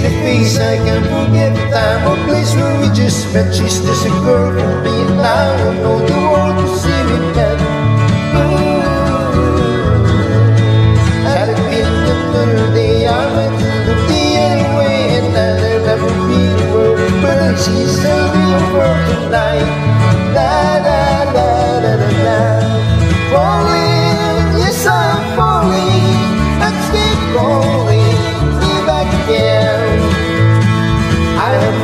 made a face I can't forget the time or place where we just met. She's just a girl from me now. I know the world to see me met been And I never the world. But she's still the world tonight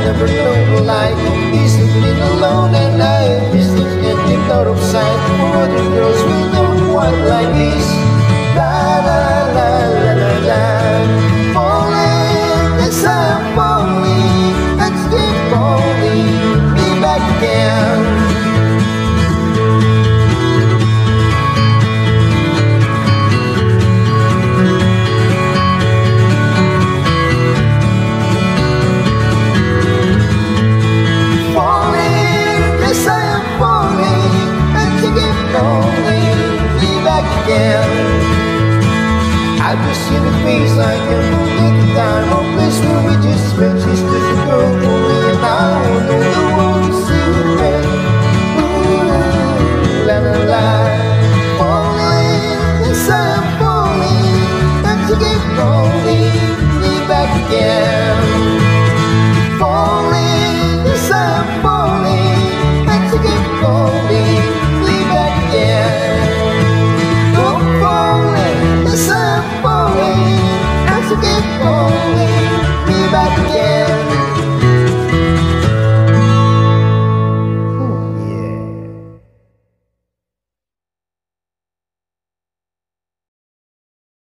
never known life He's been alone and I have business again. I wish you could be like you.